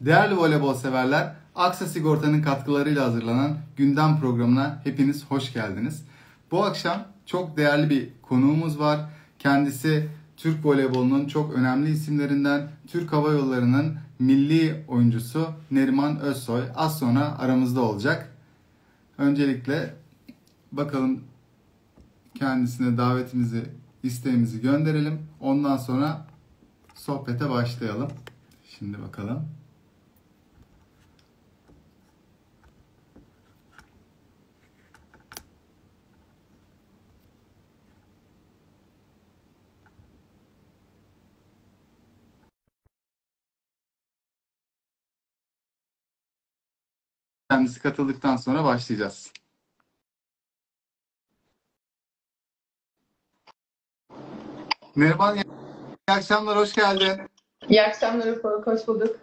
Değerli voleybol severler, Aksa Sigorta'nın katkılarıyla hazırlanan gündem programına hepiniz hoş geldiniz. Bu akşam çok değerli bir konuğumuz var. Kendisi Türk voleybolunun çok önemli isimlerinden Türk Hava Yolları'nın milli oyuncusu Neriman Özsoy az sonra aramızda olacak. Öncelikle bakalım kendisine davetimizi, isteğimizi gönderelim. Ondan sonra sohbete başlayalım. Şimdi bakalım. Kendisi katıldıktan sonra başlayacağız. Merhaba, iyi akşamlar, hoş geldin. İyi akşamlar Ufuk, hoş bulduk.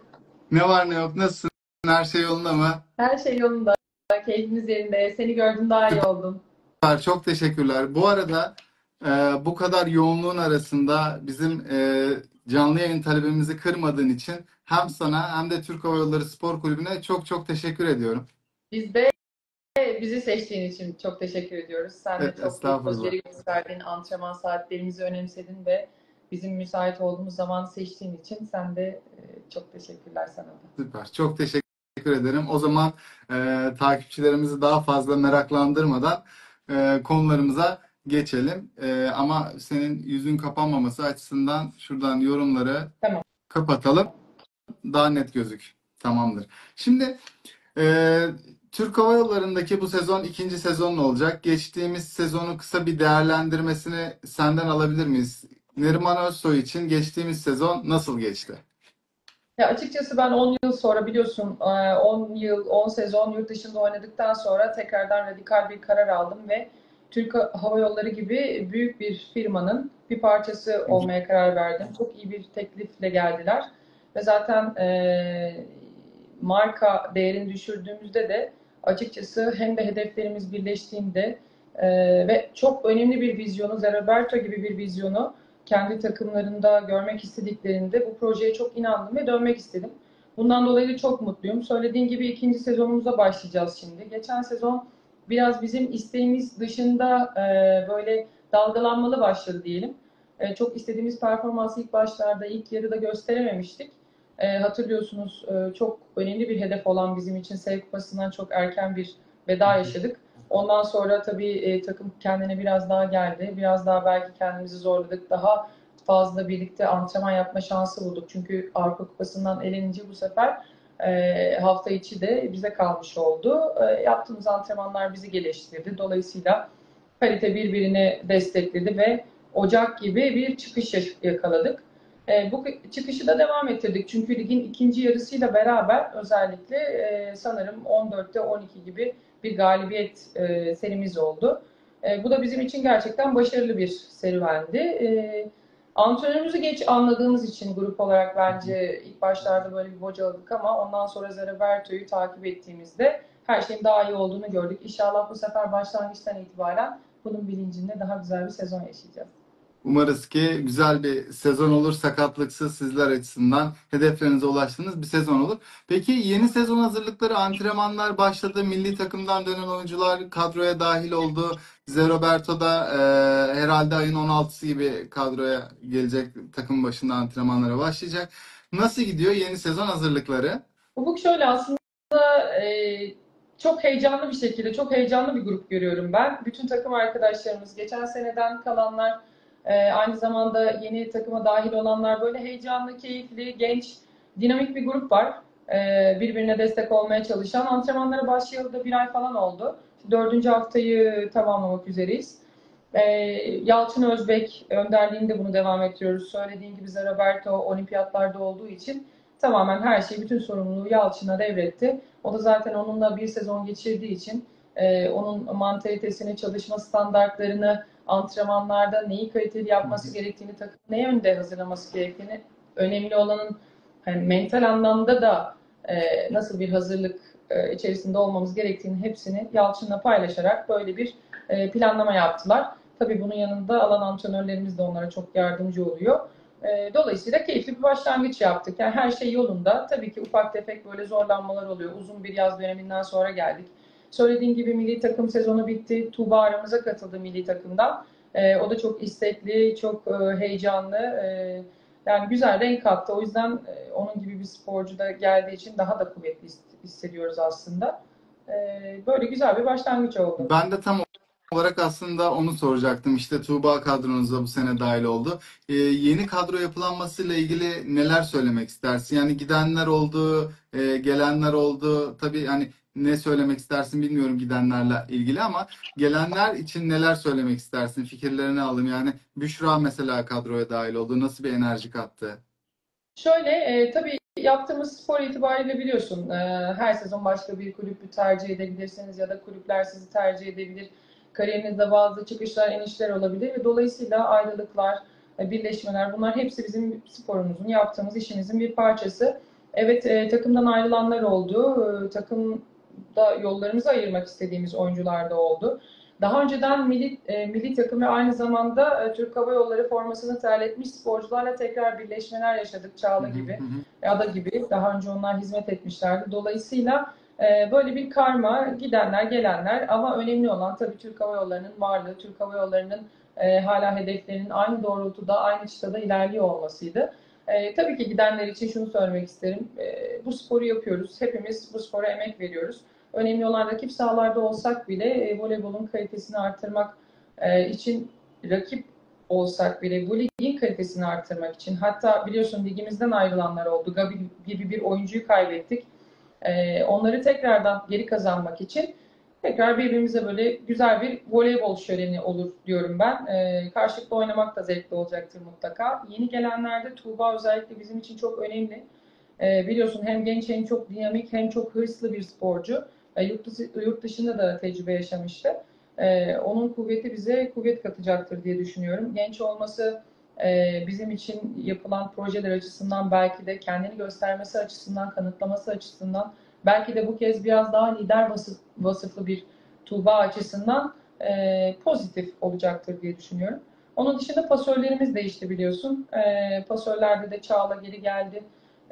Ne var ne yok, nasılsın? Her şey yolunda mı? Her şey yolunda, keyfimiz yerinde. Seni gördüm daha iyi oldum. Çok teşekkürler. Bu arada e, bu kadar yoğunluğun arasında bizim e, canlı yayın talebimizi kırmadığın için hem sana hem de Türk Hava Yolları Spor Kulübü'ne çok çok teşekkür ediyorum. Biz de bizi seçtiğin için çok teşekkür ediyoruz. Sen de Evet, çok büyük estağfurullah. özveri gösterdin, antrenman saatlerimizi önemsedin ve bizim müsait olduğumuz zaman seçtiğin için sen de e, çok teşekkürler sana da. Süper. Çok teşekkür ederim. O zaman e, takipçilerimizi daha fazla meraklandırmadan e, konularımıza geçelim. E, ama senin yüzün kapanmaması açısından şuradan yorumları Tamam. kapatalım. Daha net gözük. Tamamdır. Şimdi e, Türk Hava Yolları'ndaki bu sezon ikinci sezon olacak. Geçtiğimiz sezonu kısa bir değerlendirmesini senden alabilir miyiz? Neriman Özsoy için geçtiğimiz sezon nasıl geçti? Ya açıkçası ben 10 yıl sonra biliyorsun e, 10 yıl 10 sezon yurt dışında oynadıktan sonra tekrardan radikal bir karar aldım ve Türk Hava Yolları gibi büyük bir firmanın bir parçası olmaya karar verdim. Çok iyi bir teklifle geldiler ve zaten e, marka değerini düşürdüğümüzde de açıkçası hem de hedeflerimiz birleştiğinde e, ve çok önemli bir vizyonu, Zeraberto gibi bir vizyonu kendi takımlarında görmek istediklerinde bu projeye çok inandım ve dönmek istedim. Bundan dolayı da çok mutluyum. Söylediğin gibi ikinci sezonumuza başlayacağız şimdi. Geçen sezon biraz bizim isteğimiz dışında e, böyle dalgalanmalı başladı diyelim. E, çok istediğimiz performansı ilk başlarda, ilk yarıda gösterememiştik. E, hatırlıyorsunuz e, çok önemli bir hedef olan bizim için Sev Kupası'ndan çok erken bir veda yaşadık. Ondan sonra tabii e, takım kendine biraz daha geldi. Biraz daha belki kendimizi zorladık. Daha fazla birlikte antrenman yapma şansı bulduk. Çünkü Avrupa Kupası'ndan elenince bu sefer e, hafta içi de bize kalmış oldu. E, yaptığımız antrenmanlar bizi geliştirdi. Dolayısıyla kalite birbirini destekledi ve Ocak gibi bir çıkış yakaladık. E, bu çıkışı da devam ettirdik. Çünkü ligin ikinci yarısıyla beraber özellikle e, sanırım 14'te 12 gibi bir galibiyet e, serimiz oldu. E, bu da bizim için gerçekten başarılı bir serüvendi. E, antrenörümüzü geç anladığımız için grup olarak bence ilk başlarda böyle bir bocaladık ama ondan sonra Zeraberto'yu takip ettiğimizde her şeyin daha iyi olduğunu gördük. İnşallah bu sefer başlangıçtan itibaren bunun bilincinde daha güzel bir sezon yaşayacağız. Umarız ki güzel bir sezon olur, sakatlıksız sizler açısından hedeflerinize ulaştığınız bir sezon olur. Peki yeni sezon hazırlıkları, antrenmanlar başladı. Milli takımdan dönen oyuncular kadroya dahil oldu. Ze Roberto da e, herhalde ayın 16'sı gibi kadroya gelecek, takım başında antrenmanlara başlayacak. Nasıl gidiyor yeni sezon hazırlıkları? Ufuk şöyle aslında e, çok heyecanlı bir şekilde, çok heyecanlı bir grup görüyorum ben. Bütün takım arkadaşlarımız, geçen seneden kalanlar, ee, aynı zamanda yeni takıma dahil olanlar böyle heyecanlı, keyifli, genç, dinamik bir grup var. Ee, birbirine destek olmaya çalışan. Antrenmanlara başlayalı da bir ay falan oldu. Dördüncü haftayı tamamlamak üzereyiz. Ee, Yalçın Özbek önderliğinde bunu devam ettiriyoruz. Söylediğim gibi Roberto olimpiyatlarda olduğu için tamamen her şeyi, bütün sorumluluğu Yalçın'a devretti. O da zaten onunla bir sezon geçirdiği için e, onun mantalitesini, çalışma standartlarını, antrenmanlarda neyi kaliteli yapması gerektiğini, takım ne yönde hazırlaması gerektiğini, önemli olanın hani mental anlamda da e, nasıl bir hazırlık e, içerisinde olmamız gerektiğini hepsini Yalçın'la paylaşarak böyle bir e, planlama yaptılar. Tabii bunun yanında alan antrenörlerimiz de onlara çok yardımcı oluyor. E, dolayısıyla keyifli bir başlangıç yaptık. Yani her şey yolunda. Tabii ki ufak tefek böyle zorlanmalar oluyor. Uzun bir yaz döneminden sonra geldik. Söylediğim gibi milli takım sezonu bitti. Tuğba aramıza katıldı milli takımdan. E, o da çok istekli, çok e, heyecanlı. Yani güzel renk kattı. O yüzden e, onun gibi bir sporcu da geldiği için daha da kuvvetli hissediyoruz aslında. E, böyle güzel bir başlangıç oldu. Ben de tam olarak aslında onu soracaktım. İşte Tuğba kadronuza bu sene dahil oldu. Ee, yeni kadro yapılanmasıyla ilgili neler söylemek istersin? Yani gidenler oldu, e, gelenler oldu. Tabii hani ne söylemek istersin bilmiyorum gidenlerle ilgili ama gelenler için neler söylemek istersin? Fikirlerini alayım. Yani Büşra mesela kadroya dahil oldu. Nasıl bir enerji kattı? Şöyle e, tabii yaptığımız spor itibariyle biliyorsun e, her sezon başka bir kulübü tercih edebilirsiniz ya da kulüpler sizi tercih edebilir. Kariyerinizde bazı çıkışlar, inişler olabilir ve dolayısıyla ayrılıklar, e, birleşmeler bunlar hepsi bizim sporumuzun, yaptığımız işimizin bir parçası. Evet e, takımdan ayrılanlar oldu. E, takımda yollarımızı ayırmak istediğimiz oyuncular da oldu. Daha önceden milli, e, milli takım ve aynı zamanda e, Türk Hava Yolları formasını terletmiş sporcularla tekrar birleşmeler yaşadık. Çağla gibi, Ada gibi. Daha önce onlar hizmet etmişlerdi. Dolayısıyla e, böyle bir karma, gidenler, gelenler ama önemli olan tabii Türk Hava Yolları'nın varlığı, Türk Hava Yolları'nın e, hala hedeflerinin aynı doğrultuda, aynı çıtada ilerliyor olmasıydı. E, tabii ki gidenler için şunu söylemek isterim. E, bu sporu yapıyoruz. Hepimiz bu spora emek veriyoruz. Önemli olan rakip sahalarda olsak bile e, voleybolun kalitesini artırmak e, için rakip olsak bile bu ligin kalitesini artırmak için hatta biliyorsun ligimizden ayrılanlar oldu. Gabi gibi bir oyuncuyu kaybettik. E, onları tekrardan geri kazanmak için tekrar birbirimize böyle güzel bir voleybol şöleni olur diyorum ben. E, karşılıklı oynamak da zevkli olacaktır mutlaka. Yeni gelenlerde Tuğba özellikle bizim için çok önemli. E, biliyorsun hem genç hem çok dinamik hem çok hırslı bir sporcu. E, yurt, dışı, yurt dışında da tecrübe yaşamıştı. E, onun kuvveti bize kuvvet katacaktır diye düşünüyorum. Genç olması e, bizim için yapılan projeler açısından belki de kendini göstermesi açısından, kanıtlaması açısından belki de bu kez biraz daha lider vasıf, vasıflı bir Tuğba açısından e, pozitif olacaktır diye düşünüyorum. Onun dışında pasörlerimiz değişti biliyorsun. E, pasörlerde de Çağla geri geldi.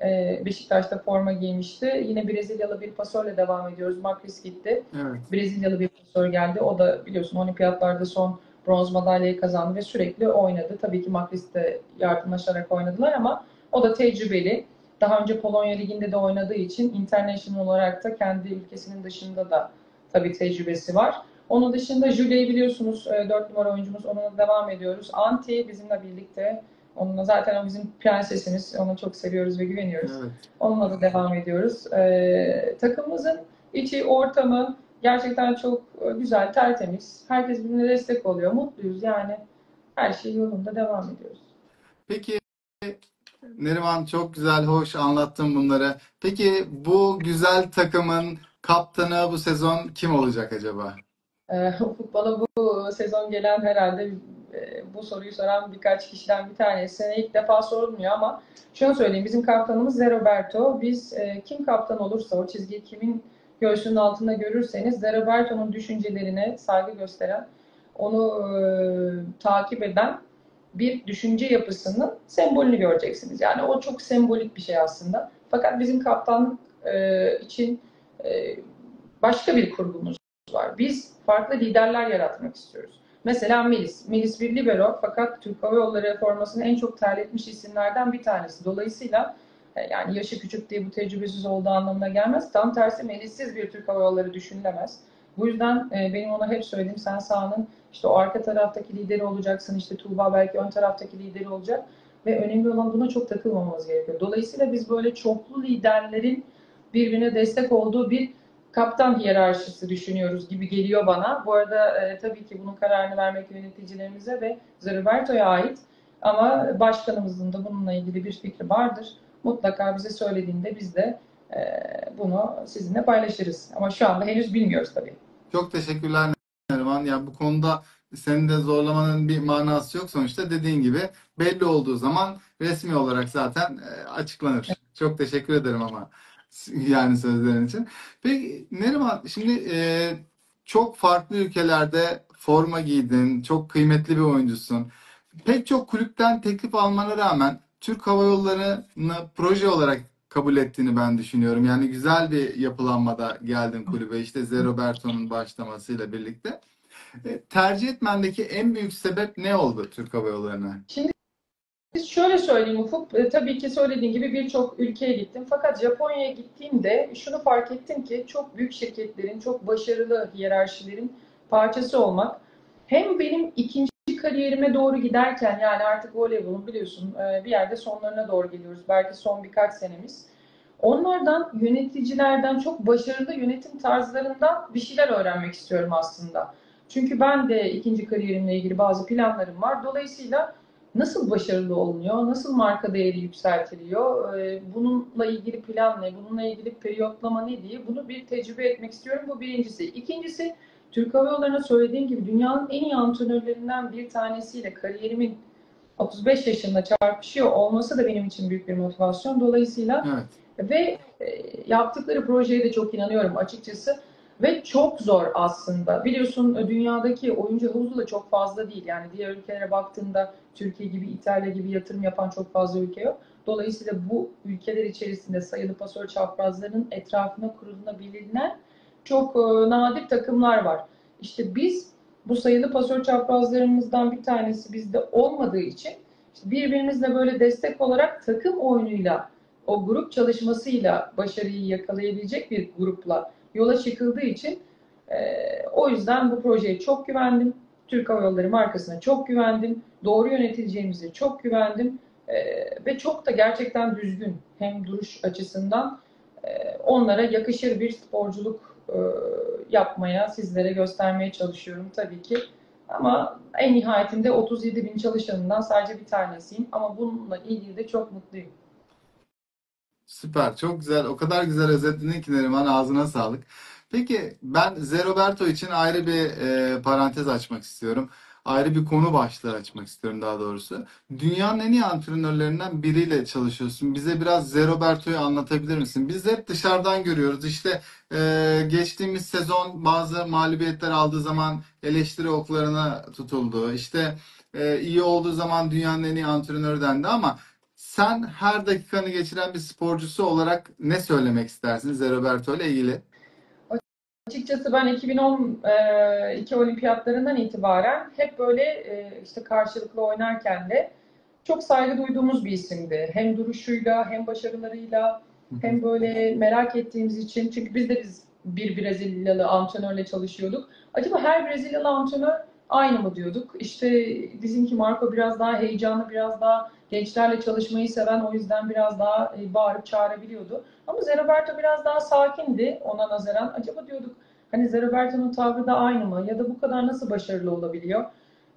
E, Beşiktaş'ta forma giymişti. Yine Brezilyalı bir pasörle devam ediyoruz. Makris gitti. Evet. Brezilyalı bir pasör geldi. O da biliyorsun olimpiyatlarda son bronz madalyayı kazandı ve sürekli oynadı. Tabii ki Makris de yardımlaşarak oynadılar ama o da tecrübeli. Daha önce Polonya Ligi'nde de oynadığı için international olarak da kendi ülkesinin dışında da tabii tecrübesi var. Onun dışında Julia'yı biliyorsunuz 4 numara oyuncumuz. Onunla devam ediyoruz. Anti bizimle birlikte Onunla zaten o bizim prensesimiz. Onu çok seviyoruz ve güveniyoruz. Evet. Onunla da devam ediyoruz. Ee, takımımızın içi, ortamı gerçekten çok e, güzel, tertemiz. Herkes birbirine destek oluyor. Mutluyuz yani. Her şey yolunda devam ediyoruz. Peki Neriman çok güzel, hoş anlattın bunları. Peki bu güzel takımın kaptanı bu sezon kim olacak acaba? E, futbola bu sezon gelen herhalde e, bu soruyu soran birkaç kişiden bir tanesi. İlk defa sorulmuyor ama şunu söyleyeyim. Bizim kaptanımız Roberto. Biz e, kim kaptan olursa o çizgiyi kimin göğsünün altında görürseniz Roberto'nun düşüncelerine saygı gösteren, onu e, takip eden bir düşünce yapısının sembolünü göreceksiniz. Yani o çok sembolik bir şey aslında. Fakat bizim kaptan e, için e, başka bir kurgumuz var. Biz farklı liderler yaratmak istiyoruz. Mesela Melis. Melis bir libero fakat Türk Hava Yolları formasını en çok terletmiş isimlerden bir tanesi. Dolayısıyla e, yani yaşı küçük diye bu tecrübesiz olduğu anlamına gelmez. Tam tersi Melis'siz bir Türk Hava Yolları düşünülemez. Bu yüzden e, benim ona hep söylediğim sen sahanın işte o arka taraftaki lideri olacaksın. işte Tuğba belki ön taraftaki lideri olacak. Ve önemli olan buna çok takılmamamız gerekiyor. Dolayısıyla biz böyle çoklu liderlerin birbirine destek olduğu bir kaptan hiyerarşisi düşünüyoruz gibi geliyor bana. Bu arada e, tabii ki bunun kararını vermek yöneticilerimize ve Zerberto'ya ait. Ama başkanımızın da bununla ilgili bir fikri vardır. Mutlaka bize söylediğinde biz de e, bunu sizinle paylaşırız. Ama şu anda henüz bilmiyoruz tabii. Çok teşekkürler Neriman. Yani bu konuda senin de zorlamanın bir manası yok. Sonuçta dediğin gibi belli olduğu zaman resmi olarak zaten e, açıklanır. Çok teşekkür ederim ama yani sözlerin için. Peki Neriman şimdi e, çok farklı ülkelerde forma giydin. Çok kıymetli bir oyuncusun. pek çok kulüpten teklif almana rağmen Türk Hava Yolları'nı proje olarak kabul ettiğini ben düşünüyorum. Yani güzel bir yapılanmada geldin kulübe. İşte Zeroberto'nun başlamasıyla birlikte. E, tercih etmendeki en büyük sebep ne oldu Türk Hava Yolları'na? Şimdi şöyle söyleyeyim Ufuk, e, tabii ki söylediğin gibi birçok ülkeye gittim. Fakat Japonya'ya gittiğimde şunu fark ettim ki çok büyük şirketlerin, çok başarılı hiyerarşilerin parçası olmak hem benim ikinci kariyerime doğru giderken yani artık voleybolun biliyorsun e, bir yerde sonlarına doğru geliyoruz. Belki son birkaç senemiz. Onlardan, yöneticilerden, çok başarılı yönetim tarzlarından bir şeyler öğrenmek istiyorum aslında. Çünkü ben de ikinci kariyerimle ilgili bazı planlarım var. Dolayısıyla nasıl başarılı olunuyor, nasıl marka değeri yükseltiliyor, e, bununla ilgili plan ne, bununla ilgili periyotlama ne diye bunu bir tecrübe etmek istiyorum. Bu birincisi. İkincisi, Türk Hava Yolları'na söylediğim gibi dünyanın en iyi antrenörlerinden bir tanesiyle kariyerimin 35 yaşında çarpışıyor olması da benim için büyük bir motivasyon. Dolayısıyla evet. ve e, yaptıkları projeye de çok inanıyorum açıkçası. Ve çok zor aslında. Biliyorsun dünyadaki oyuncu havuzu da çok fazla değil. Yani diğer ülkelere baktığında Türkiye gibi, İtalya gibi yatırım yapan çok fazla ülke yok. Dolayısıyla bu ülkeler içerisinde sayılı pasör çaprazlarının etrafına kurulunabilinen çok e, nadir takımlar var. İşte biz bu sayılı pasör çaprazlarımızdan bir tanesi bizde olmadığı için işte birbirimizle böyle destek olarak takım oyunuyla o grup çalışmasıyla başarıyı yakalayabilecek bir grupla yola çıkıldığı için e, o yüzden bu projeye çok güvendim. Türk Hava Yolları markasına çok güvendim. Doğru yönetileceğimize çok güvendim. E, ve çok da gerçekten düzgün hem duruş açısından e, onlara yakışır bir sporculuk e, yapmaya, sizlere göstermeye çalışıyorum tabii ki. Ama en nihayetinde 37 bin çalışanından sadece bir tanesiyim. Ama bununla ilgili de çok mutluyum. Süper, çok güzel. O kadar güzel özetledin ki Neriman ağzına sağlık. Peki ben Zeroberto için ayrı bir e, parantez açmak istiyorum. Ayrı bir konu başlığı açmak istiyorum daha doğrusu. Dünyanın en iyi antrenörlerinden biriyle çalışıyorsun. Bize biraz Zeroberto'yu anlatabilir misin? Biz hep dışarıdan görüyoruz. İşte e, geçtiğimiz sezon bazı mağlubiyetler aldığı zaman eleştiri oklarına tutuldu. İşte e, iyi olduğu zaman dünyanın en iyi antrenörü dendi ama sen her dakikanı geçiren bir sporcusu olarak ne söylemek istersin Zeroberto ile ilgili? Açıkçası ben 2012 e, olimpiyatlarından itibaren hep böyle e, işte karşılıklı oynarken de çok saygı duyduğumuz bir isimdi. Hem duruşuyla hem başarılarıyla hem böyle merak ettiğimiz için. Çünkü biz de biz bir Brezilyalı antrenörle çalışıyorduk. Acaba her Brezilyalı antrenör aynı mı diyorduk? İşte bizimki Marco biraz daha heyecanlı, biraz daha gençlerle çalışmayı seven o yüzden biraz daha e, bağırıp çağırabiliyordu. Ama Zeroberto biraz daha sakindi ona nazaran. Acaba diyorduk hani Zeroberto'nun tavrı da aynı mı? Ya da bu kadar nasıl başarılı olabiliyor?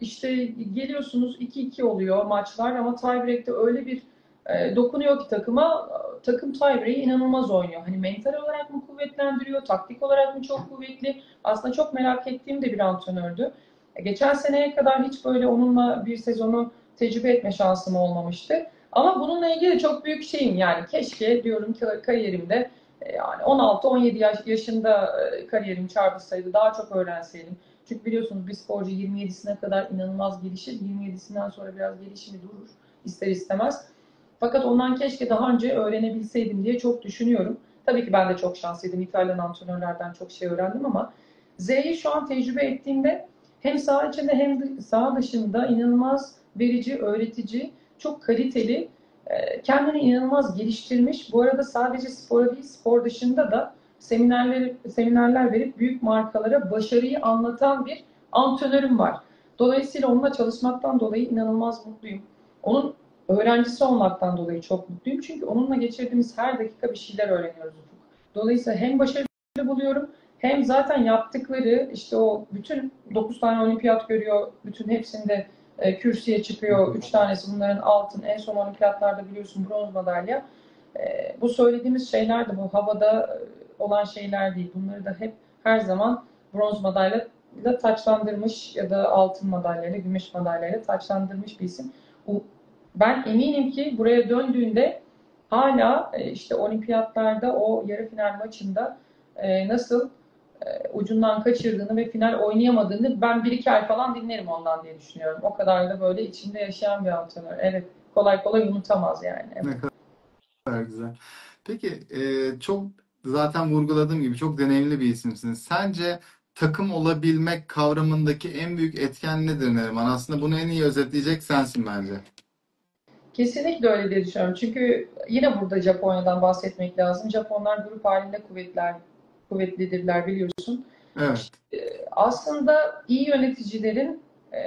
İşte geliyorsunuz 2-2 oluyor maçlar ama tiebreak'te öyle bir e, dokunuyor ki takıma takım tiebreak'i inanılmaz oynuyor. Hani mental olarak mı kuvvetlendiriyor, taktik olarak mı çok kuvvetli? Aslında çok merak ettiğim de bir antrenördü. E, geçen seneye kadar hiç böyle onunla bir sezonu tecrübe etme şansım olmamıştı. Ama bununla ilgili çok büyük şeyim yani keşke diyorum ki kariyerimde e, yani 16-17 yaş, yaşında e, kariyerim çarpılsaydı daha çok öğrenseydim. Çünkü biliyorsunuz bir sporcu 27'sine kadar inanılmaz gelişir. 27'sinden sonra biraz gelişimi durur ister istemez. Fakat ondan keşke daha önce öğrenebilseydim diye çok düşünüyorum. Tabii ki ben de çok şanslıydım. İtalyan antrenörlerden çok şey öğrendim ama Z'yi şu an tecrübe ettiğimde hem saha içinde hem saha dışında inanılmaz verici, öğretici, çok kaliteli, e, kendini inanılmaz geliştirmiş. Bu arada sadece spora değil, spor dışında da seminerler, seminerler verip büyük markalara başarıyı anlatan bir antrenörüm var. Dolayısıyla onunla çalışmaktan dolayı inanılmaz mutluyum. Onun öğrencisi olmaktan dolayı çok mutluyum. Çünkü onunla geçirdiğimiz her dakika bir şeyler öğreniyoruz. Dolayısıyla hem başarılı buluyorum hem zaten yaptıkları işte o bütün 9 tane olimpiyat görüyor. Bütün hepsinde e, kürsüye çıkıyor. Üç tanesi bunların altın. En son olimpiyatlarda biliyorsun bronz madalya. E, bu söylediğimiz şeyler de bu havada e, olan şeyler değil. Bunları da hep her zaman bronz madalya ile taçlandırmış ya da altın madalyayla, gümüş madalyayla taçlandırmış bir isim. Ben eminim ki buraya döndüğünde hala e, işte olimpiyatlarda o yarı final maçında e, nasıl ucundan kaçırdığını ve final oynayamadığını ben bir iki ay falan dinlerim ondan diye düşünüyorum. O kadar da böyle içinde yaşayan bir antrenör. Evet kolay kolay unutamaz yani. Evet. Ne kadar güzel. Peki e, çok zaten vurguladığım gibi çok deneyimli bir isimsin. Sence takım olabilmek kavramındaki en büyük etken nedir Neriman? Aslında bunu en iyi özetleyecek sensin bence. Kesinlikle öyle diye düşünüyorum. Çünkü yine burada Japonya'dan bahsetmek lazım. Japonlar grup halinde kuvvetler, kuvvetlidirler biliyorsun. Evet. Aslında iyi yöneticilerin e,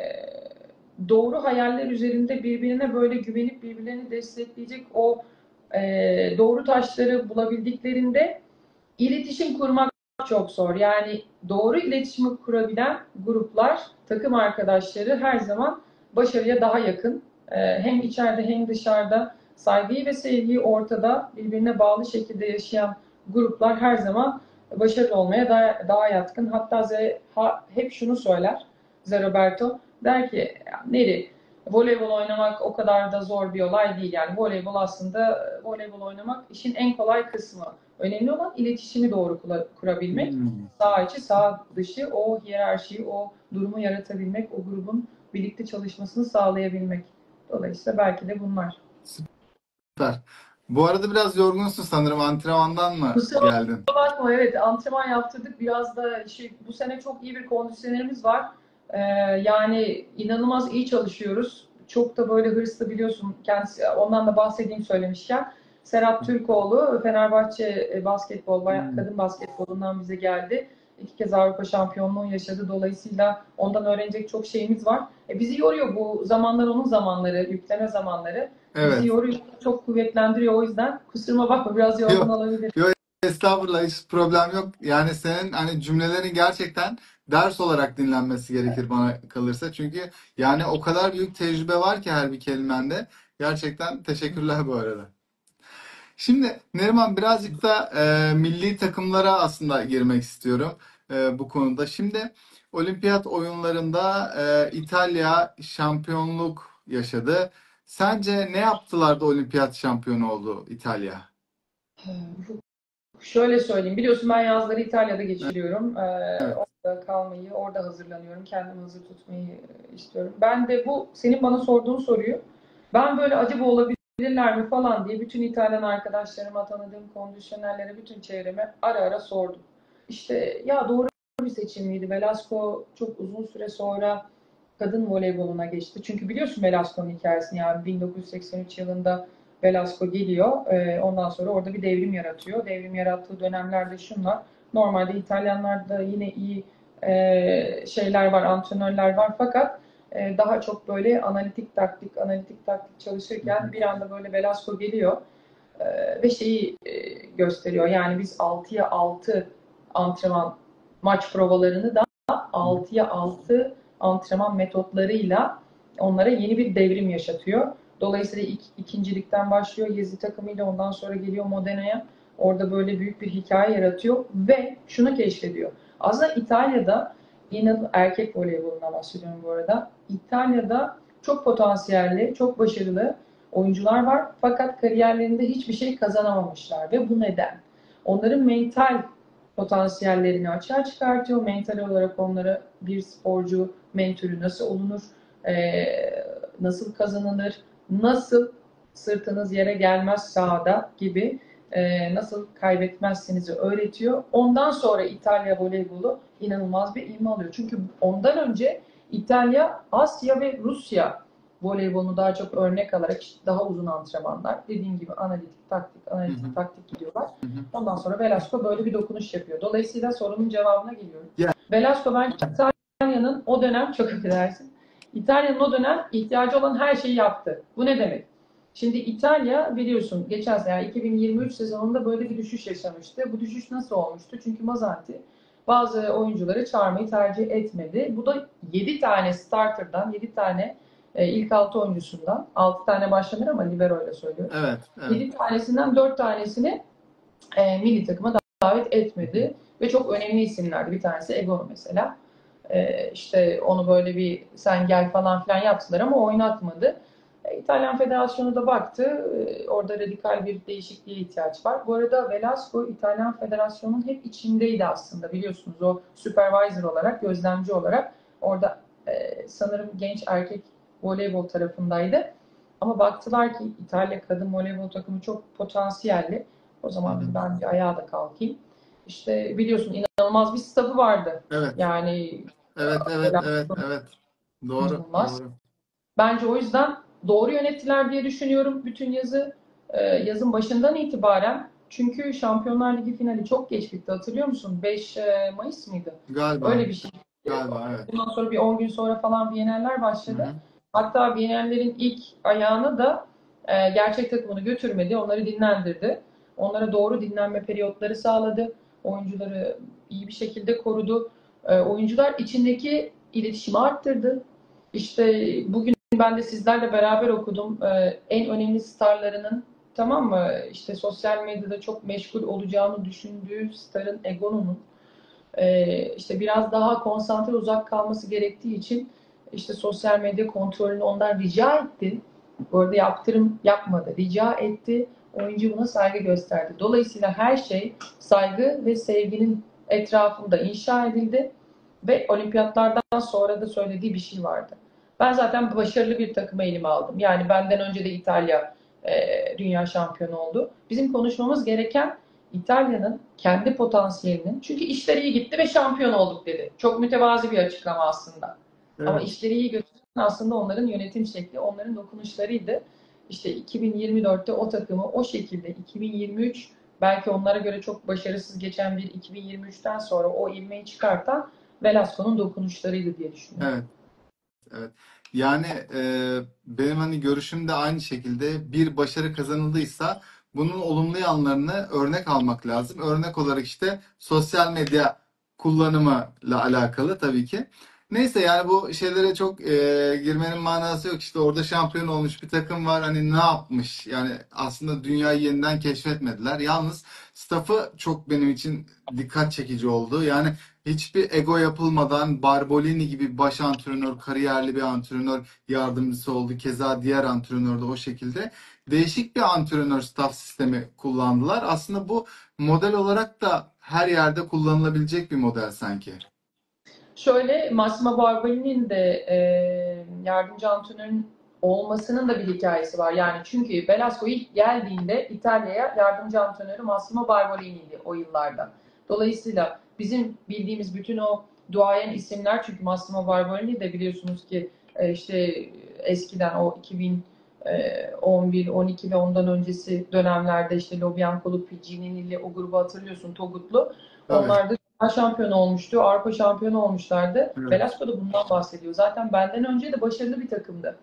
doğru hayaller üzerinde birbirine böyle güvenip birbirlerini destekleyecek o e, doğru taşları bulabildiklerinde iletişim kurmak çok zor. Yani doğru iletişimi kurabilen gruplar, takım arkadaşları her zaman başarıya daha yakın. E, hem içeride hem dışarıda saygıyı ve sevgiyi ortada birbirine bağlı şekilde yaşayan gruplar her zaman başarılı olmaya daha, daha yatkın. Hatta Z, ha, hep şunu söyler Ze Roberto. Der ki Neri voleybol oynamak o kadar da zor bir olay değil. Yani voleybol aslında voleybol oynamak işin en kolay kısmı. Önemli olan iletişimi doğru kurabilmek. Hmm. Sağ içi, sağ dışı o hiyerarşiyi, o durumu yaratabilmek, o grubun birlikte çalışmasını sağlayabilmek. Dolayısıyla belki de bunlar. Süper. Bu arada biraz yorgunsun sanırım. Antrenmandan mı Kusura geldin? bakma evet antrenman yaptırdık. Biraz da şey, bu sene çok iyi bir kondisyonerimiz var. Ee, yani inanılmaz iyi çalışıyoruz. Çok da böyle hırslı biliyorsun. Kendisi, ondan da bahsedeyim söylemişken. Serhat Türkoğlu Fenerbahçe e, basketbol, hmm. kadın basketbolundan bize geldi. İki kez Avrupa şampiyonluğu yaşadı. Dolayısıyla ondan öğrenecek çok şeyimiz var. E, bizi yoruyor bu zamanlar onun zamanları, yükleme zamanları. Evet. Bizi yoruyor, çok kuvvetlendiriyor. O yüzden kusuruma bakma biraz yorgun olabilir. Yok estağfurullah hiç problem yok. Yani senin hani cümlelerin gerçekten ders olarak dinlenmesi gerekir bana kalırsa. Çünkü yani o kadar büyük tecrübe var ki her bir kelimende. Gerçekten teşekkürler bu arada. Şimdi Neriman birazcık da e, milli takımlara aslında girmek istiyorum e, bu konuda. Şimdi olimpiyat oyunlarında e, İtalya şampiyonluk yaşadı. Sence ne yaptılar da olimpiyat şampiyonu oldu İtalya? Şöyle söyleyeyim. Biliyorsun ben yazları İtalya'da geçiriyorum. Ee, evet. Orada kalmayı, orada hazırlanıyorum. Kendimi hazır tutmayı istiyorum. Ben de bu senin bana sorduğun soruyu ben böyle acaba olabilirler mi falan diye bütün İtalyan arkadaşlarıma, tanıdığım kondisyonerlere, bütün çevreme ara ara sordum. İşte ya doğru bir seçim miydi? Velasco çok uzun süre sonra kadın voleyboluna geçti. Çünkü biliyorsun Velasco'nun hikayesini yani 1983 yılında Velasco geliyor. E, ondan sonra orada bir devrim yaratıyor. Devrim yarattığı dönemlerde şunlar. Normalde İtalyanlarda yine iyi e, şeyler var, antrenörler var fakat e, daha çok böyle analitik taktik, analitik taktik çalışırken bir anda böyle Velasco geliyor e, ve şeyi e, gösteriyor. Yani biz 6'ya 6 antrenman maç provalarını da 6'ya 6 antrenman metotlarıyla onlara yeni bir devrim yaşatıyor. Dolayısıyla ilk, ikincilikten başlıyor Yezi takımıyla ondan sonra geliyor Modena'ya. Orada böyle büyük bir hikaye yaratıyor ve şunu keşfediyor. Aslında İtalya'da yine erkek voleybolundan bahsediyorum bu arada. İtalya'da çok potansiyelli, çok başarılı oyuncular var. Fakat kariyerlerinde hiçbir şey kazanamamışlar ve bu neden? Onların mental potansiyellerini açığa çıkartıyor. Mental olarak onlara bir sporcu mentörü nasıl olunur, e, nasıl kazanılır, nasıl sırtınız yere gelmez sahada gibi e, nasıl kaybetmezsinizi öğretiyor. Ondan sonra İtalya voleybolu inanılmaz bir ilmi alıyor. Çünkü ondan önce İtalya, Asya ve Rusya voleybolunu daha çok örnek alarak işte daha uzun antrenmanlar. Dediğim gibi analitik, taktik, analitik, hı hı. taktik gidiyorlar. Hı hı. Ondan sonra Velasco böyle bir dokunuş yapıyor. Dolayısıyla sorunun cevabına geliyorum. Yeah. Velasco ben İtalya'nın o dönem çok affedersin. İtalya'nın o dönem ihtiyacı olan her şeyi yaptı. Bu ne demek? Şimdi İtalya biliyorsun geçen sene yani 2023 sezonunda böyle bir düşüş yaşamıştı. Bu düşüş nasıl olmuştu? Çünkü Mazanti bazı oyuncuları çağırmayı tercih etmedi. Bu da 7 tane starterdan, 7 tane e, ilk 6 oyuncusundan, 6 tane başlanır ama libero ile söylüyorum. Evet, evet. 7 tanesinden 4 tanesini e, milli takıma davet etmedi. Ve çok önemli isimlerdi. Bir tanesi Ego mesela. E, işte onu böyle bir sen gel falan filan yaptılar ama oynatmadı. E, İtalyan Federasyonu da baktı. E, orada radikal bir değişikliğe ihtiyaç var. Bu arada Velasco İtalyan Federasyonu'nun hep içindeydi aslında biliyorsunuz. O supervisor olarak, gözlemci olarak orada e, sanırım genç erkek voleybol tarafındaydı. Ama baktılar ki İtalya kadın voleybol takımı çok potansiyelli. O zaman Hı. ben bir ayağa da kalkayım. İşte biliyorsun inanılmaz bir staffı vardı. Evet. Yani Evet, evet, evet, evet. Doğru, doğru. Bence o yüzden doğru yönettiler diye düşünüyorum bütün yazı. E, yazın başından itibaren çünkü Şampiyonlar Ligi finali çok geç bitti. Hatırlıyor musun? 5 e, Mayıs mıydı? Galiba. Öyle bir şey. Galiba evet. Bundan sonra bir 10 gün sonra falan Biyeneller başladı. Hı-hı. Hatta Biyenellerin ilk ayağını da e, gerçek takımını götürmedi. Onları dinlendirdi. Onlara doğru dinlenme periyotları sağladı. Oyuncuları iyi bir şekilde korudu. E, oyuncular içindeki iletişimi arttırdı. İşte bugün ben de sizlerle beraber okudum. Ee, en önemli starlarının tamam mı işte sosyal medyada çok meşgul olacağını düşündüğü starın Egon'un e, işte biraz daha konsantre uzak kalması gerektiği için işte sosyal medya kontrolünü ondan rica etti. Bu arada yaptırım yapmadı. Rica etti. Oyuncu buna saygı gösterdi. Dolayısıyla her şey saygı ve sevginin etrafında inşa edildi ve olimpiyatlardan sonra da söylediği bir şey vardı. Ben zaten başarılı bir takıma elime aldım. Yani benden önce de İtalya e, dünya şampiyonu oldu. Bizim konuşmamız gereken İtalya'nın kendi potansiyelinin çünkü işleri iyi gitti ve şampiyon olduk dedi. Çok mütevazi bir açıklama aslında. Evet. Ama işleri iyi götüren aslında onların yönetim şekli, onların dokunuşlarıydı. İşte 2024'te o takımı o şekilde 2023 belki onlara göre çok başarısız geçen bir 2023'ten sonra o ilmeği çıkartan Velasco'nun dokunuşlarıydı diye düşünüyorum. Evet. Evet. Yani e, benim hani görüşüm de aynı şekilde bir başarı kazanıldıysa bunun olumlu yanlarını örnek almak lazım. Örnek olarak işte sosyal medya kullanımıyla alakalı tabii ki. Neyse yani bu şeylere çok e, girmenin manası yok. İşte orada şampiyon olmuş bir takım var. Hani ne yapmış? Yani aslında dünyayı yeniden keşfetmediler. Yalnız staffı çok benim için dikkat çekici oldu. Yani hiçbir ego yapılmadan Barbolini gibi baş antrenör, kariyerli bir antrenör yardımcısı oldu. Keza diğer antrenör de o şekilde. Değişik bir antrenör staff sistemi kullandılar. Aslında bu model olarak da her yerde kullanılabilecek bir model sanki. Şöyle Massimo Barbolini'nin de e, yardımcı antrenörün olmasının da bir hikayesi var. Yani çünkü Velasco ilk geldiğinde İtalya'ya yardımcı antrenörü Massimo Barbolini'ydi o yıllarda. Dolayısıyla bizim bildiğimiz bütün o duayen isimler çünkü Massimo Barbolini de biliyorsunuz ki e, işte eskiden o 2011, 12 e, ve ondan öncesi dönemlerde işte Lobiancolu, Piccinini'li o grubu hatırlıyorsun Togutlu. Evet. Onlar da şampiyonu olmuştu, Avrupa şampiyonu olmuşlardı. Evet. Velasco da bundan bahsediyor. Zaten benden önce de başarılı bir takımdı.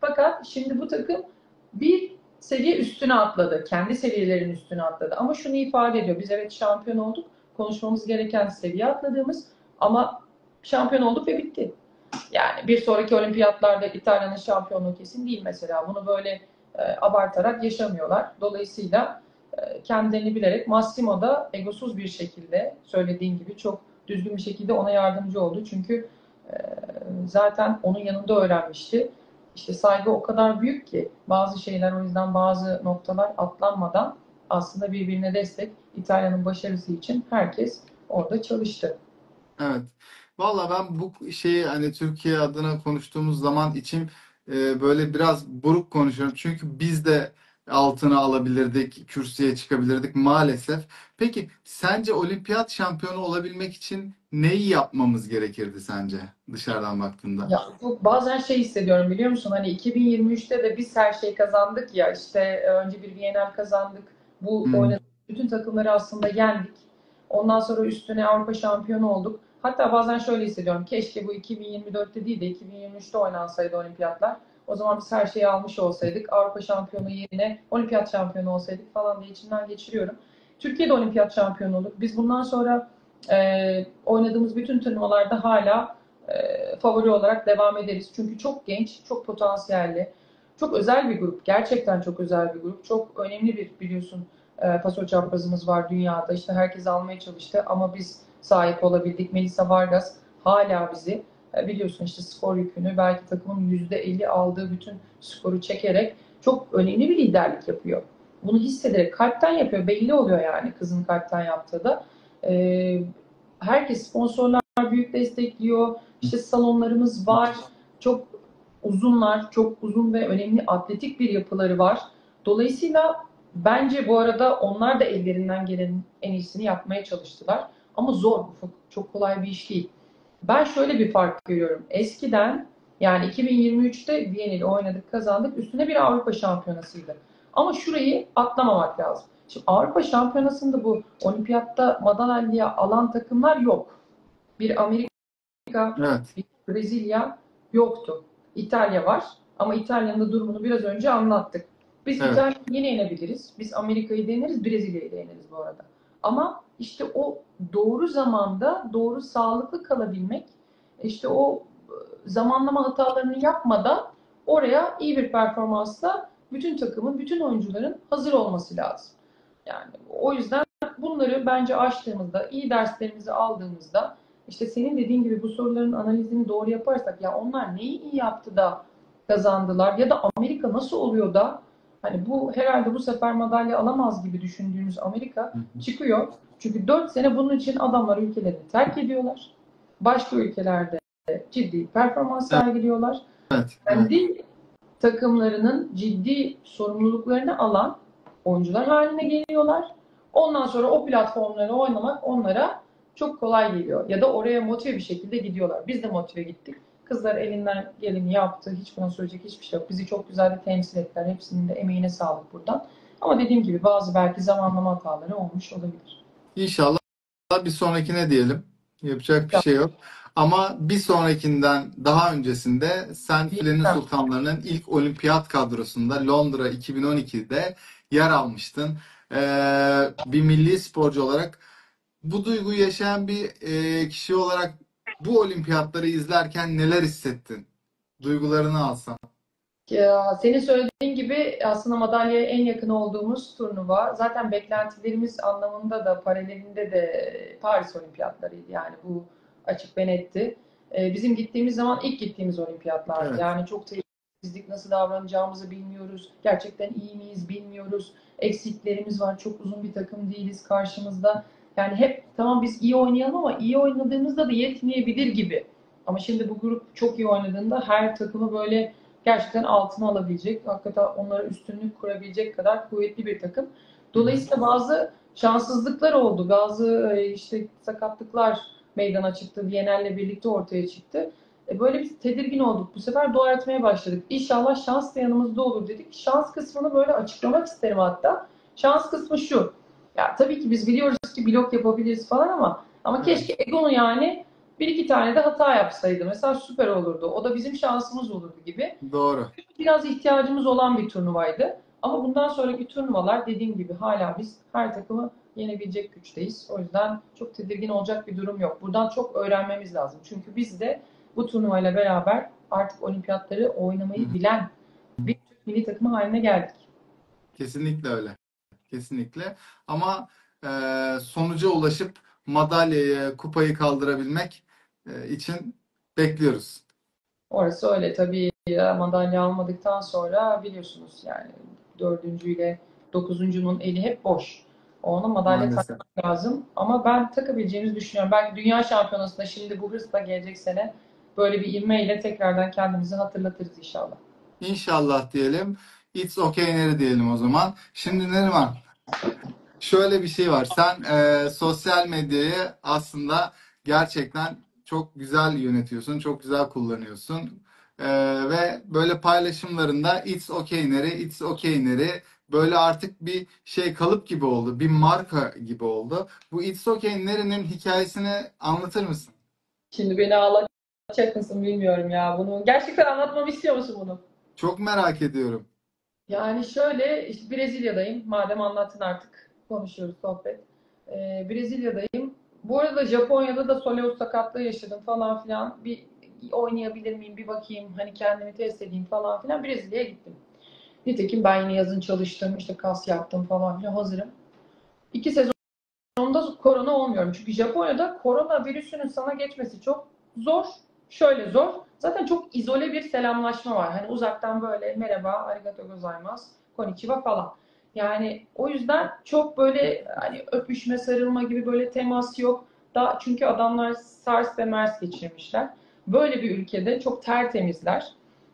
Fakat şimdi bu takım bir seviye üstüne atladı. Kendi seviyelerin üstüne atladı. Ama şunu ifade ediyor. Biz evet şampiyon olduk. Konuşmamız gereken seviye atladığımız ama şampiyon olduk ve bitti. Yani bir sonraki olimpiyatlarda İtalya'nın şampiyonluğu kesin değil mesela. Bunu böyle e, abartarak yaşamıyorlar. Dolayısıyla kendilerini bilerek Massimo da egosuz bir şekilde söylediğin gibi çok düzgün bir şekilde ona yardımcı oldu. Çünkü e, zaten onun yanında öğrenmişti. İşte saygı o kadar büyük ki bazı şeyler o yüzden bazı noktalar atlanmadan aslında birbirine destek İtalya'nın başarısı için herkes orada çalıştı. Evet. Valla ben bu şeyi hani Türkiye adına konuştuğumuz zaman içim e, böyle biraz buruk konuşuyorum. Çünkü biz de altına alabilirdik, kürsüye çıkabilirdik maalesef. Peki sence olimpiyat şampiyonu olabilmek için neyi yapmamız gerekirdi sence dışarıdan baktığında? Ya çok bazen şey hissediyorum biliyor musun? Hani 2023'te de biz her şeyi kazandık ya işte e, önce bir Viyener kazandık. Bu hmm. oynadığımız bütün takımları aslında yendik. Ondan sonra üstüne Avrupa şampiyonu olduk. Hatta bazen şöyle hissediyorum. Keşke bu 2024'te değil de 2023'te oynansaydı olimpiyatlar. O zaman biz her şeyi almış olsaydık. Avrupa şampiyonu yerine olimpiyat şampiyonu olsaydık falan diye içimden geçiriyorum. Türkiye'de olimpiyat şampiyonu olduk. Biz bundan sonra e, oynadığımız bütün turnuvalarda hala e, favori olarak devam ederiz. Çünkü çok genç, çok potansiyelli, çok özel bir grup. Gerçekten çok özel bir grup. Çok önemli bir biliyorsun e, paso çaprazımız var dünyada. İşte herkes almaya çalıştı ama biz sahip olabildik. Melissa Vargas hala bizi biliyorsun işte skor yükünü belki takımın %50 aldığı bütün skoru çekerek çok önemli bir liderlik yapıyor. Bunu hissederek kalpten yapıyor. Belli oluyor yani kızın kalpten yaptığı da. E, herkes sponsorlar büyük destekliyor. İşte salonlarımız var. Çok uzunlar, çok uzun ve önemli atletik bir yapıları var. Dolayısıyla bence bu arada onlar da ellerinden gelenin en iyisini yapmaya çalıştılar. Ama zor, çok kolay bir iş değil. Ben şöyle bir fark görüyorum. Eskiden yani 2023'te Viyana'yı oynadık, kazandık. Üstüne bir Avrupa şampiyonasıydı. Ama şurayı atlamamak lazım. Şimdi Avrupa şampiyonasında bu olimpiyatta madalya alan takımlar yok. Bir Amerika, evet. bir Brezilya yoktu. İtalya var ama İtalya'nın da durumunu biraz önce anlattık. Biz evet. İtalya'yı yine yenebiliriz. Biz Amerika'yı deneriz, Brezilya'yı deneriz bu arada. Ama işte o doğru zamanda doğru sağlıklı kalabilmek, işte o e, zamanlama hatalarını yapmadan oraya iyi bir performansla bütün takımın, bütün oyuncuların hazır olması lazım. Yani o yüzden bunları bence açtığımızda, iyi derslerimizi aldığımızda işte senin dediğin gibi bu soruların analizini doğru yaparsak ya onlar neyi iyi yaptı da kazandılar ya da Amerika nasıl oluyor da hani bu herhalde bu sefer madalya alamaz gibi düşündüğümüz Amerika çıkıyor. Çünkü 4 sene bunun için adamlar ülkelerini terk ediyorlar. Başka ülkelerde ciddi performans sergiliyorlar. Evet, Kendi takımlarının ciddi sorumluluklarını alan oyuncular haline geliyorlar. Ondan sonra o platformları oynamak onlara çok kolay geliyor. Ya da oraya motive bir şekilde gidiyorlar. Biz de motive gittik. Kızlar elinden geleni yaptı. Hiç buna söyleyecek hiçbir şey yok. Bizi çok güzel de temsil ettiler. Hepsinin de emeğine sağlık buradan. Ama dediğim gibi bazı belki zamanlama hataları olmuş olabilir. İnşallah bir sonrakine diyelim. Yapacak bir şey yok. Ama bir sonrakinden daha öncesinde sen Filenin Sultanları'nın ilk olimpiyat kadrosunda Londra 2012'de yer almıştın. Ee, bir milli sporcu olarak bu duyguyu yaşayan bir e, kişi olarak bu olimpiyatları izlerken neler hissettin? Duygularını alsam. Ya, senin söylediğin gibi aslında madalyaya en yakın olduğumuz turnuva. Zaten beklentilerimiz anlamında da paralelinde de Paris olimpiyatlarıydı. Yani bu açık ve netti. Ee, bizim gittiğimiz zaman ilk gittiğimiz olimpiyatlardı. Evet. Yani çok tehlikesizlik nasıl davranacağımızı bilmiyoruz. Gerçekten iyi miyiz bilmiyoruz. Eksiklerimiz var. Çok uzun bir takım değiliz karşımızda. Yani hep tamam biz iyi oynayalım ama iyi oynadığımızda da yetmeyebilir gibi. Ama şimdi bu grup çok iyi oynadığında her takımı böyle gerçekten altına alabilecek, hakikaten onlara üstünlük kurabilecek kadar kuvvetli bir takım. Dolayısıyla bazı şanssızlıklar oldu. Bazı e, işte sakatlıklar meydana çıktı. Viyanel'le birlikte ortaya çıktı. E böyle bir tedirgin olduk. Bu sefer dua etmeye başladık. İnşallah şans da yanımızda olur dedik. Şans kısmını böyle açıklamak isterim hatta. Şans kısmı şu. Ya tabii ki biz biliyoruz ki blok yapabiliriz falan ama ama keşke Egon'u yani bir iki tane de hata yapsaydı. Mesela süper olurdu. O da bizim şansımız olurdu gibi. Doğru. Biraz ihtiyacımız olan bir turnuvaydı. Ama bundan sonraki turnuvalar dediğim gibi hala biz her takımı yenebilecek güçteyiz. O yüzden çok tedirgin olacak bir durum yok. Buradan çok öğrenmemiz lazım. Çünkü biz de bu turnuvayla beraber artık olimpiyatları oynamayı bilen bir Türk milli takımı haline geldik. Kesinlikle öyle. Kesinlikle. Ama e, sonuca ulaşıp madalyayı, kupayı kaldırabilmek e, için bekliyoruz. Orası öyle tabii madalya almadıktan sonra biliyorsunuz yani dördüncüyle dokuzuncunun eli hep boş. Ona madalya takmak lazım. Ama ben takabileceğimizi düşünüyorum. Belki dünya şampiyonasında şimdi bu hırsla gelecek sene böyle bir ivmeyle tekrardan kendimizi hatırlatırız inşallah. İnşallah diyelim. It's okay neri diyelim o zaman. Şimdi Neriman şöyle bir şey var. Sen e, sosyal medyayı aslında gerçekten çok güzel yönetiyorsun, çok güzel kullanıyorsun. E, ve böyle paylaşımlarında it's okay neri, it's okay neri böyle artık bir şey kalıp gibi oldu. Bir marka gibi oldu. Bu It's Okay Neri'nin hikayesini anlatır mısın? Şimdi beni ağlatacak mısın bilmiyorum ya bunu. Gerçekten anlatmamı istiyor musun bunu? Çok merak ediyorum. Yani şöyle işte Brezilya'dayım. Madem anlattın artık konuşuyoruz sohbet. Ee, Brezilya'dayım. Bu arada Japonya'da da soleus sakatlığı yaşadım falan filan. Bir oynayabilir miyim bir bakayım hani kendimi test edeyim falan filan. Brezilya'ya gittim. Nitekim ben yine yazın çalıştım, işte kas yaptım falan filan hazırım. İki sezonda korona olmuyorum. Çünkü Japonya'da korona virüsünün sana geçmesi çok zor. Şöyle zor. Zaten çok izole bir selamlaşma var. Hani uzaktan böyle merhaba, arigato gozaimasu, konnichiwa falan. Yani o yüzden çok böyle hani öpüşme, sarılma gibi böyle temas yok. Da çünkü adamlar SARS ve MERS geçirmişler. Böyle bir ülkede çok tertemizler.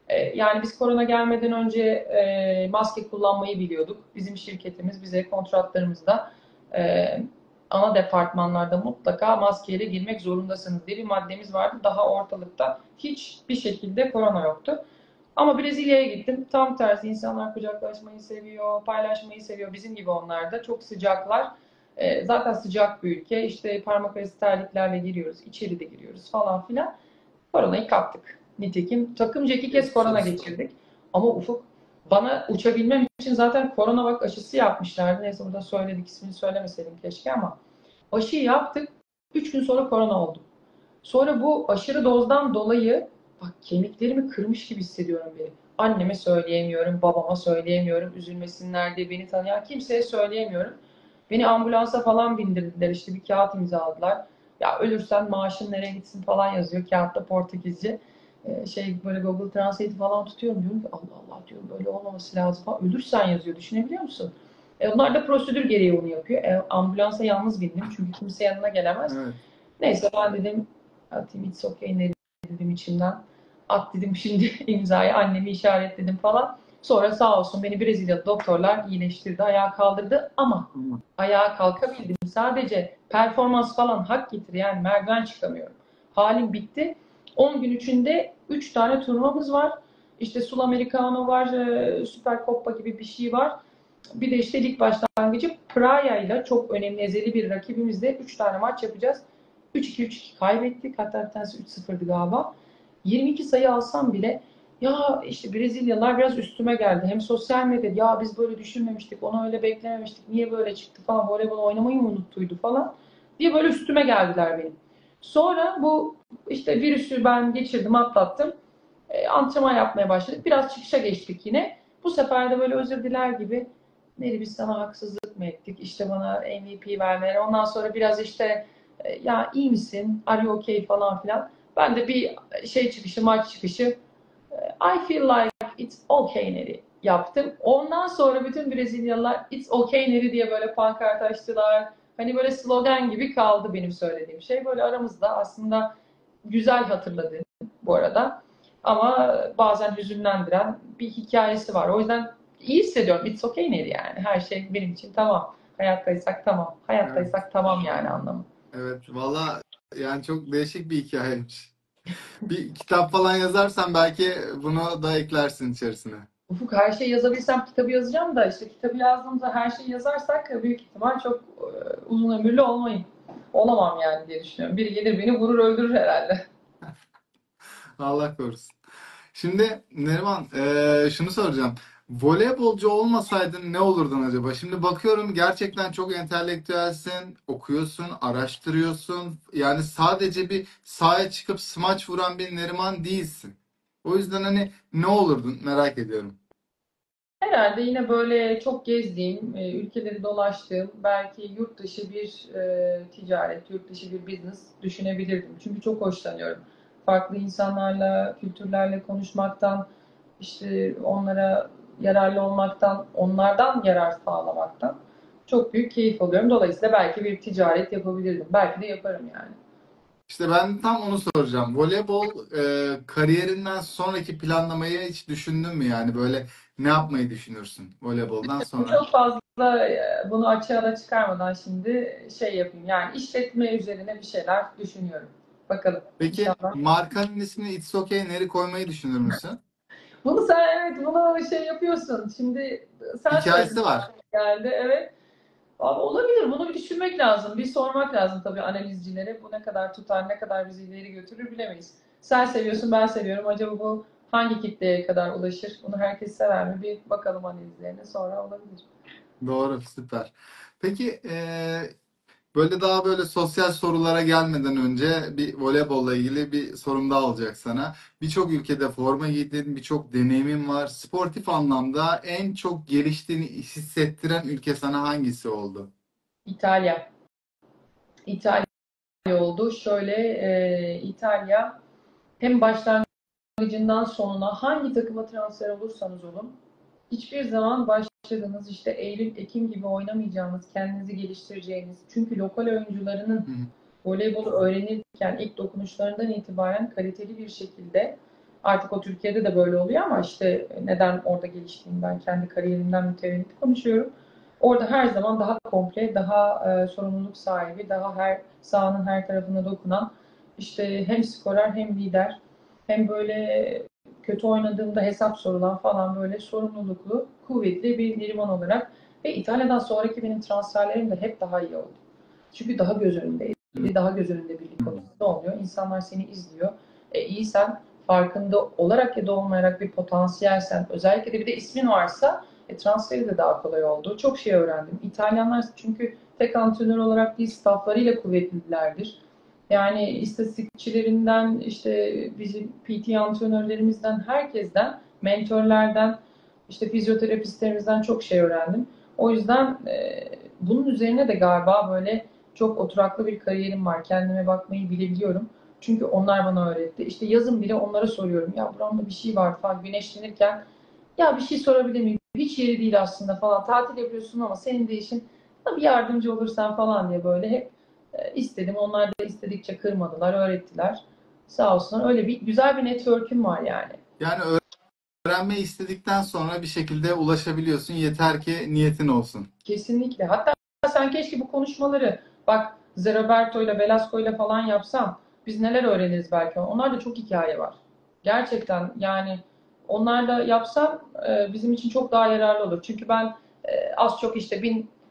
Ee, yani biz korona gelmeden önce e, maske kullanmayı biliyorduk. Bizim şirketimiz bize kontratlarımızda e, ana departmanlarda mutlaka maskeyle girmek zorundasınız diye bir maddemiz vardı. Daha ortalıkta hiçbir şekilde korona yoktu. Ama Brezilya'ya gittim. Tam tersi insanlar kucaklaşmayı seviyor, paylaşmayı seviyor. Bizim gibi onlar da çok sıcaklar. E, zaten sıcak bir ülke. İşte parmak arası terliklerle giriyoruz, içeri de giriyoruz falan filan. Koronayı kaptık. Nitekim takımca iki kez korona geçirdik. Ama Ufuk bana uçabilmem için zaten korona bak aşısı yapmışlardı. Neyse burada söyledik ismini söylemeseydim keşke ama aşıyı yaptık. Üç gün sonra korona oldu. Sonra bu aşırı dozdan dolayı bak kemiklerimi kırmış gibi hissediyorum beni. Anneme söyleyemiyorum, babama söyleyemiyorum, üzülmesinler diye beni tanıyan kimseye söyleyemiyorum. Beni ambulansa falan bindirdiler işte bir kağıt imzaladılar. Ya ölürsen maaşın nereye gitsin falan yazıyor kağıtta Portekizce. Ee, şey böyle Google Translate falan tutuyorum diyorum ki Allah Allah diyorum böyle olmaması lazım falan. Ölürsen yazıyor düşünebiliyor musun? E, onlar da prosedür gereği onu yapıyor. E, ambulansa yalnız bindim çünkü kimse yanına gelemez. Evet. Neyse ben dedim atayım it's okay dedim içimden. At dedim şimdi imzayı annemi işaretledim falan. Sonra sağ olsun beni Brezilyalı doktorlar iyileştirdi, ayağa kaldırdı ama ayağa kalkabildim. Sadece performans falan hak getir yani merdiven çıkamıyorum. Halim bitti. 10 gün içinde 3 tane turnuvamız var. İşte Sul Americano var, e, Süper Coppa gibi bir şey var. Bir de işte lig başlangıcı Praia ile çok önemli ezeli bir rakibimizle 3 tane maç yapacağız. 3-2-3-2 kaybettik. Hatta bir tanesi 3-0'dı galiba. 22 sayı alsam bile ya işte Brezilyalılar biraz üstüme geldi. Hem sosyal medyada ya biz böyle düşünmemiştik, onu öyle beklememiştik, niye böyle çıktı falan, voleybol oynamayı mı unuttuydu falan diye böyle üstüme geldiler benim. Sonra bu işte virüsü ben geçirdim, atlattım. E, antrenman yapmaya başladık. Biraz çıkışa geçtik yine. Bu sefer de böyle özür diler gibi Neri biz sana haksızlık mı ettik? İşte bana MVP vermeleri. Ondan sonra biraz işte e, ya iyi misin? Are you okay falan filan. Ben de bir şey çıkışı, maç çıkışı e, I feel like it's okay Neri yaptım. Ondan sonra bütün Brezilyalılar it's okay Neri diye böyle pankart açtılar. Hani böyle slogan gibi kaldı benim söylediğim şey. Böyle aramızda aslında güzel hatırladığım bu arada. Ama bazen hüzünlendiren bir hikayesi var. O yüzden iyi hissediyorum. It's okay Neri yani. Her şey benim için tamam. Hayattaysak tamam. Hayattaysak evet. tamam yani anlamı. Evet valla yani çok değişik bir hikayeymiş. bir kitap falan yazarsan belki bunu da eklersin içerisine. Ufuk her şeyi yazabilsem kitabı yazacağım da işte kitabı yazdığımda her şeyi yazarsak büyük ihtimal çok uzun ömürlü olmayayım. Olamam yani diye düşünüyorum. Biri gelir beni vurur öldürür herhalde. Allah korusun. Şimdi Neriman e, şunu soracağım. Voleybolcu olmasaydın ne olurdun acaba? Şimdi bakıyorum gerçekten çok entelektüelsin, okuyorsun, araştırıyorsun. Yani sadece bir sahaya çıkıp smaç vuran bir Neriman değilsin. O yüzden hani ne olurdun merak ediyorum. Herhalde yine böyle çok gezdiğim, e, ülkeleri dolaştığım, belki yurt dışı bir e, ticaret, yurt dışı bir business düşünebilirdim. Çünkü çok hoşlanıyorum. Farklı insanlarla, kültürlerle konuşmaktan, işte onlara yararlı olmaktan, onlardan yarar sağlamaktan çok büyük keyif alıyorum. Dolayısıyla belki bir ticaret yapabilirdim. Belki de yaparım yani. İşte ben tam onu soracağım. Voleybol e, kariyerinden sonraki planlamayı hiç düşündün mü yani böyle ne yapmayı düşünürsün voleyboldan sonra? Çok fazla e, bunu açığa da çıkarmadan şimdi şey yapayım. Yani işletme üzerine bir şeyler düşünüyorum. Bakalım. Peki İnşallah. markanın ismini It's Okay Neri koymayı düşünür müsün? Bunu sen evet bunu şey yapıyorsun. Şimdi sen Hikayesi var. Geldi evet. Abi olabilir. Bunu bir düşünmek lazım. Bir sormak lazım tabii analizcilere. Bu ne kadar tutar, ne kadar bizi ileri götürür bilemeyiz. Sen seviyorsun, ben seviyorum. Acaba bu hangi kitleye kadar ulaşır? Bunu herkes sever mi? Bir bakalım analizlerine sonra olabilir. Doğru, süper. Peki e, böyle daha böyle sosyal sorulara gelmeden önce bir voleybolla ilgili bir sorum daha olacak sana. Birçok ülkede forma giydin, birçok deneyimin var. Sportif anlamda en çok geliştiğini hissettiren ülke sana hangisi oldu? İtalya. İtalya oldu. Şöyle e, İtalya hem başlangıcından sonuna hangi takıma transfer olursanız olun hiçbir zaman başladığınız işte Eylül, Ekim gibi oynamayacağınız, kendinizi geliştireceğiniz çünkü lokal oyuncularının Hı hı. voleybolu öğrenirken ilk dokunuşlarından itibaren kaliteli bir şekilde artık o Türkiye'de de böyle oluyor ama işte neden orada geliştiğimi ben kendi kariyerimden mütevellit konuşuyorum. Orada her zaman daha komple, daha e, sorumluluk sahibi, daha her sahanın her tarafına dokunan işte hem skorer hem lider hem böyle kötü oynadığımda hesap sorulan falan böyle sorumluluklu, kuvvetli bir Neriman olarak ve İtalya'dan sonraki benim transferlerim de hep daha iyi oldu. Çünkü daha göz önündeydi. Daha göz önünde bir lig oldu. Ne oluyor? İnsanlar seni izliyor. E, iyisen farkında olarak ya da olmayarak bir potansiyelsen, özellikle de bir de ismin varsa e, transferi de daha kolay oldu. Çok şey öğrendim. İtalyanlar çünkü tek antrenör olarak değil, stafflarıyla kuvvetlilerdir. Yani istatistikçilerinden, işte bizim PT antrenörlerimizden, herkesten, mentörlerden, işte fizyoterapistlerimizden çok şey öğrendim. O yüzden e, bunun üzerine de galiba böyle çok oturaklı bir kariyerim var. Kendime bakmayı bilebiliyorum. Çünkü onlar bana öğretti. İşte yazın bile onlara soruyorum. Ya buramda bir şey var falan güneşlenirken. Ya bir şey sorabilir miyim? Hiç yeri değil aslında falan. Tatil yapıyorsun ama senin de işin. Bir yardımcı olursan falan diye böyle hep e, istedim. Onlar da istedikçe kırmadılar, öğrettiler. Sağ olsunlar. Öyle bir güzel bir network'üm var yani. Yani öğrenmeyi istedikten sonra bir şekilde ulaşabiliyorsun. Yeter ki niyetin olsun. Kesinlikle. Hatta sen keşke bu konuşmaları bak Zeroberto ile Velasco ile falan yapsam biz neler öğreniriz belki. Onlar da çok hikaye var. Gerçekten yani onlarla yapsam e, bizim için çok daha yararlı olur. Çünkü ben e, az çok işte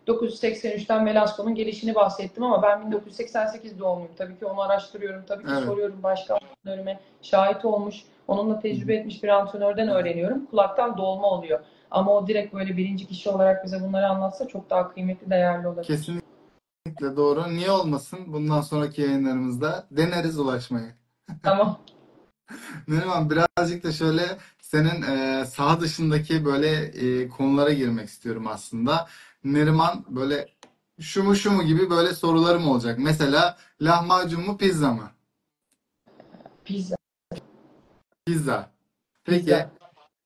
1983'ten Velasco'nun gelişini bahsettim ama ben 1988 doğumluyum. Tabii ki onu araştırıyorum. Tabii ki Evet. soruyorum başka antrenörüme. Şahit olmuş, onunla tecrübe etmiş bir antrenörden öğreniyorum. Kulaktan dolma oluyor. Ama o direkt böyle birinci kişi olarak bize bunları anlatsa çok daha kıymetli, değerli olabilir. Kesinlikle doğru. Niye olmasın? Bundan sonraki yayınlarımızda deneriz ulaşmayı. Tamam. Neriman birazcık da şöyle senin e, saha dışındaki böyle e, konulara girmek istiyorum aslında. Neriman böyle şu mu şu mu gibi böyle sorularım olacak. Mesela lahmacun mu pizza mı? Pizza, Pizza. Peki Pizza.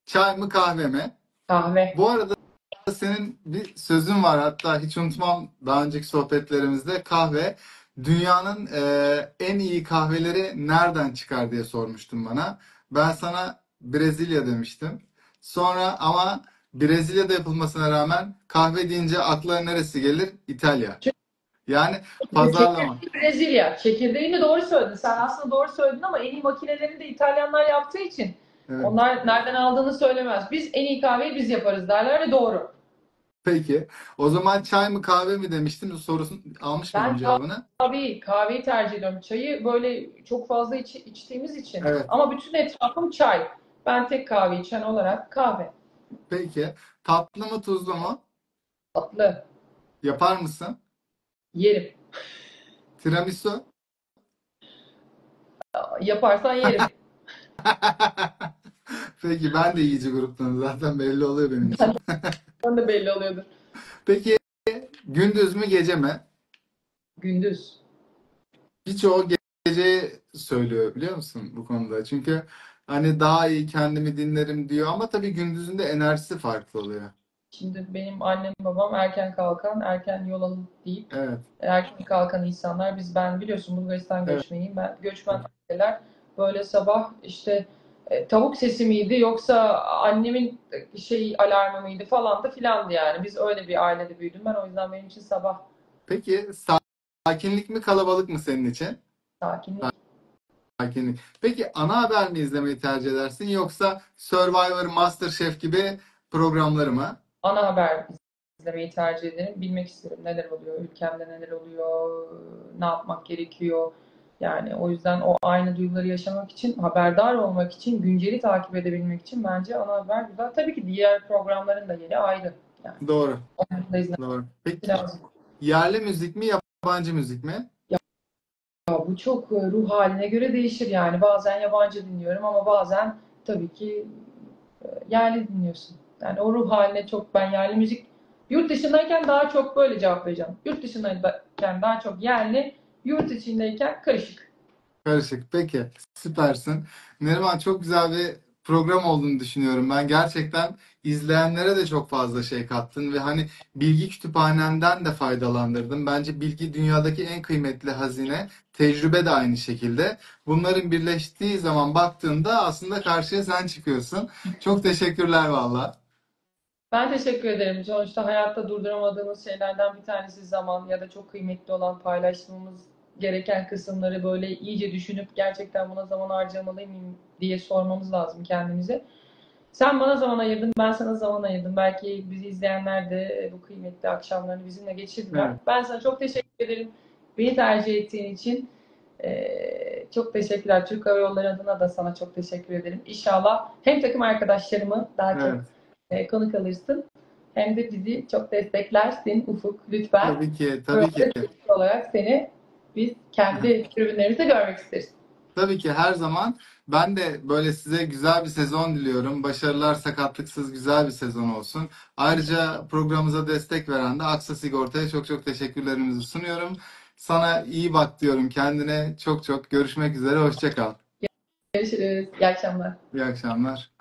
çay mı kahve mi? kahve. Bu arada senin bir sözün var hatta hiç unutmam daha önceki sohbetlerimizde kahve dünyanın e, en iyi kahveleri nereden çıkar diye sormuştun bana. Ben sana Brezilya demiştim. Sonra ama Brezilya'da yapılmasına rağmen kahve deyince akla neresi gelir? İtalya. Yani pazarlama. Çekirdeği Brezilya. Çekirdeğini doğru söyledin. Sen aslında doğru söyledin ama en iyi makinelerini de İtalyanlar yaptığı için Evet. onlar nereden aldığını söylemez. Biz en iyi kahveyi biz yaparız derler ve doğru. Peki. O zaman çay mı kahve mi demiştin? Sorusunu almış mıyım Ben cevabını? Kahveyi, kahveyi tercih ediyorum. Çayı böyle çok fazla iç- içtiğimiz için. Evet. Ama bütün etrafım çay. Ben tek kahve içen olarak kahve. Peki. Tatlı mı tuzlu mu? Tatlı. Yapar mısın? Yerim. Tiramisu? Yaparsan yerim. Peki ben de yiyici gruptanım. Zaten belli oluyor benim için. Sen de belli oluyordur. Peki gündüz mü gece mi? Gündüz. Birçoğu gece söylüyor biliyor musun bu konuda? Çünkü hani daha iyi kendimi dinlerim diyor ama tabii gündüzün de enerjisi farklı oluyor. Şimdi benim annem babam erken kalkan, erken yol alıp deyip Evet. erken kalkan insanlar. Biz ben biliyorsun Bulgaristan göçmeniyim. Ben göçmen aileler böyle sabah işte e, tavuk sesi miydi yoksa annemin şey alarmı mıydı falan da filandı yani. Biz öyle bir ailede büyüdüm ben. O yüzden benim için sabah Peki sakinlik mi kalabalık mı senin için? sakinlik. Sakinlik. Peki ana haber mi izlemeyi tercih edersin yoksa Survivor, MasterChef gibi programları mı? Ana haber izlemeyi tercih ederim. Bilmek isterim neler oluyor, ülkemde neler oluyor, ne yapmak gerekiyor. Yani o yüzden o aynı duyguları yaşamak için, haberdar olmak için, günceli takip edebilmek için bence ana haber güzel. Tabii ki diğer programların da yeri ayrı. Yani Doğru, doğru. Peki lazım. yerli müzik mi, yabancı müzik mi? Ya bu çok e, ruh haline göre değişir yani. Bazen yabancı dinliyorum ama bazen tabii ki e, yerli dinliyorsun. Yani o ruh haline çok ben yerli müzik yurt dışındayken daha çok böyle cevap vereceğim. Yurt dışındayken daha çok yerli, yurt içindeyken karışık. Karışık. Peki. Süpersin. Neriman çok güzel bir program olduğunu düşünüyorum. Ben gerçekten izleyenlere de çok fazla şey kattın ve hani bilgi kütüphanenden de faydalandırdın. Bence bilgi dünyadaki en kıymetli hazine. Tecrübe de aynı şekilde. Bunların birleştiği zaman baktığında aslında karşıya sen çıkıyorsun. Çok teşekkürler valla. Ben teşekkür ederim. Sonuçta hayatta durduramadığımız şeylerden bir tanesi zaman ya da çok kıymetli olan paylaşmamız gereken kısımları böyle iyice düşünüp gerçekten buna zaman harcamalıyım mıyım diye sormamız lazım kendimize. Sen bana zaman ayırdın, ben sana zaman ayırdım. Belki bizi izleyenler de bu kıymetli akşamlarını bizimle geçirdiler. Evet. Ben sana çok teşekkür ederim. Beni tercih ettiğin için Ee, çok teşekkürler. Türk Hava Yolları adına da sana çok teşekkür ederim. İnşallah hem takım arkadaşlarımı daha çok Evet. e, konuk alırsın. Hem de bizi çok desteklersin Ufuk lütfen. Tabii ki, tabii ki. Olarak seni biz kendi tribünlerimizde görmek isteriz. Tabii ki her zaman ben de böyle size güzel bir sezon diliyorum. Başarılar sakatlıksız güzel bir sezon olsun. Ayrıca programımıza destek veren de Aksa Sigorta'ya çok çok teşekkürlerimizi sunuyorum. Sana iyi bak diyorum kendine. Çok çok görüşmek üzere. Hoşça kal. Görüşürüz. İyi akşamlar. İyi akşamlar.